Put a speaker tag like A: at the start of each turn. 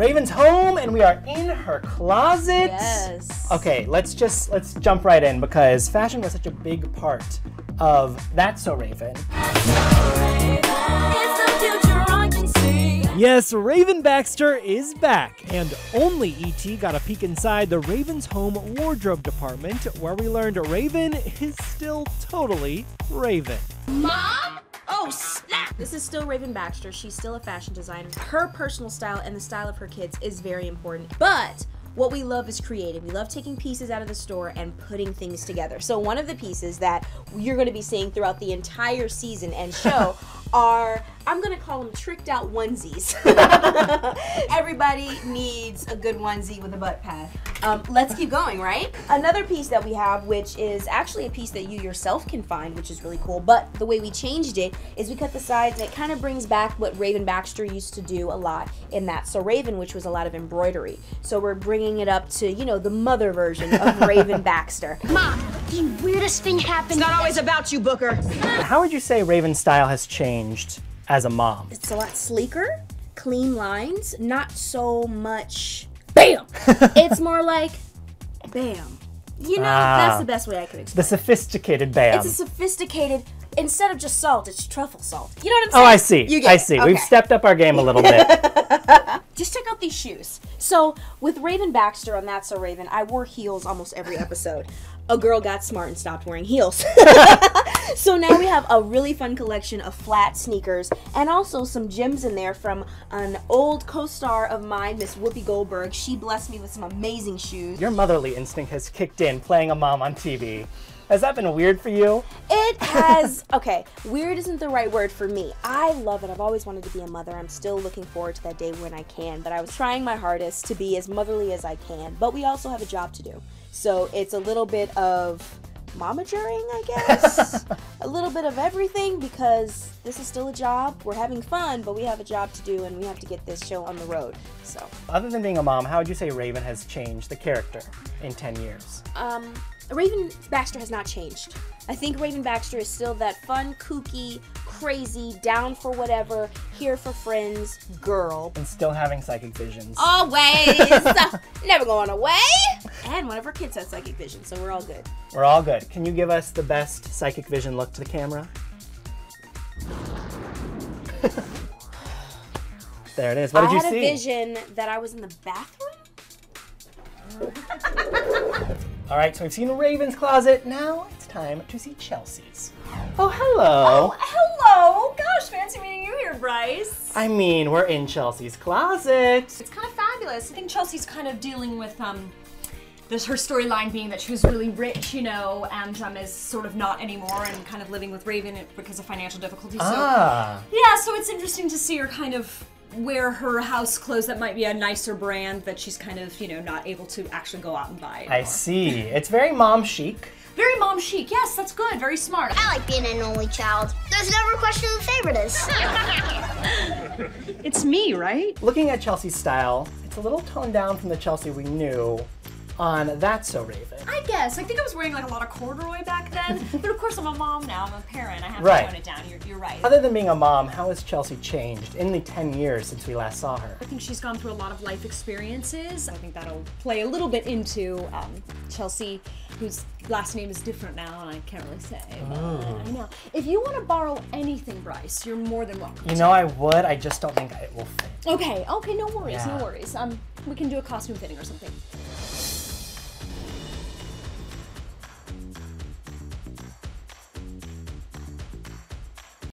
A: Raven's home and we are in her closet.
B: Yes.
A: Okay, let's just let's jump right in because fashion was such a big part of That's So Raven. Yes, Raven Baxter is back, and only ET got a peek inside the Raven's home wardrobe department where we learned Raven is still totally Raven.
B: Mom? Oh, snap! This is still Raven Baxter. She's still a fashion designer. Her personal style and the style of her kids is very important. But what we love is creative. We love taking pieces out of the store and putting things together. So one of the pieces that you're going to be seeing throughout the entire season and show are I'm gonna call them tricked out onesies. Everybody needs a good onesie with a butt pad. Um, let's keep going, right? Another piece that we have, which is actually a piece that you yourself can find, which is really cool. But the way we changed it is we cut the sides, and it kind of brings back what Raven Baxter used to do a lot in that. So Raven, which was a lot of embroidery. So we're bringing it up to you know the mother version of Raven Baxter.
C: Mom, the weirdest thing happened.
D: It's not always about you, Booker.
A: How would you say Raven's style has changed as a mom?
B: It's a lot sleeker, clean lines, not so much bam. it's more like bam. You know,
A: Ah.
B: that's the best way I could explain.
A: The sophisticated bam.
B: It's a sophisticated. Instead of just salt, it's truffle salt. You know what I'm saying?
A: Oh, I see. I see. We've stepped up our game a little bit.
B: Just check out these shoes. So with Raven Baxter on That's So Raven, I wore heels almost every episode. A girl got smart and stopped wearing heels. so now we have a really fun collection of flat sneakers and also some gems in there from an old co-star of mine, Miss Whoopi Goldberg. She blessed me with some amazing shoes.
A: Your motherly instinct has kicked in playing a mom on TV. Has that been weird for you?
B: It has okay. Weird isn't the right word for me. I love it. I've always wanted to be a mother. I'm still looking forward to that day when I can. But I was trying my hardest to be as motherly as I can. But we also have a job to do. So it's a little bit of momagering, I guess. a little bit of everything because this is still a job. We're having fun, but we have a job to do and we have to get this show on the road. So
A: Other than being a mom, how would you say Raven has changed the character in 10 years?
B: um, Raven Baxter has not changed. I think Raven Baxter is still that fun, kooky, crazy, down for whatever, here for friends girl.
A: And still having psychic visions.
B: Always! Never going away! And one of her kids has psychic vision, so we're all good.
A: We're all good. Can you give us the best psychic vision look to the camera? there it is. What did you see?
B: I had a vision that I was in the bathroom.
A: All right, so we've seen Raven's closet. Now it's time to see Chelsea's. Oh, hello.
D: Hello. Gosh, fancy meeting you here, Bryce.
A: I mean, we're in Chelsea's closet.
D: It's kind of fabulous. I think Chelsea's kind of dealing with um this her storyline being that she was really rich, you know, and um is sort of not anymore and kind of living with Raven because of financial difficulties. So
A: Ah,
D: yeah, so it's interesting to see her kind of wear her house clothes that might be a nicer brand that she's kind of, you know, not able to actually go out and buy.
A: I see. It's very mom chic.
D: Very mom chic. Yes, that's good. Very smart.
C: I like being an only child. There's never a question who the favorite is.
D: It's me, right?
A: Looking at Chelsea's style, it's a little toned down from the Chelsea we knew on That's So Raven.
D: I guess. I think I was wearing like a lot of corduroy back then. but of course, I'm a mom now. I'm a parent. I have
A: Right.
D: to tone it down. You're, you're right.
A: Other than being a mom, how has Chelsea changed in the 10 years since we last saw her?
D: I think she's gone through a lot of life experiences. I think that'll play a little bit into um, Chelsea, whose last name is different now, and I can't really say. but I know. If you want to borrow anything, Bryce, you're more than welcome.
A: You know I would, I just don't think it will fit.
D: Okay, okay, no worries,
A: Yeah.
D: no worries. Um, we can do a costume fitting or something.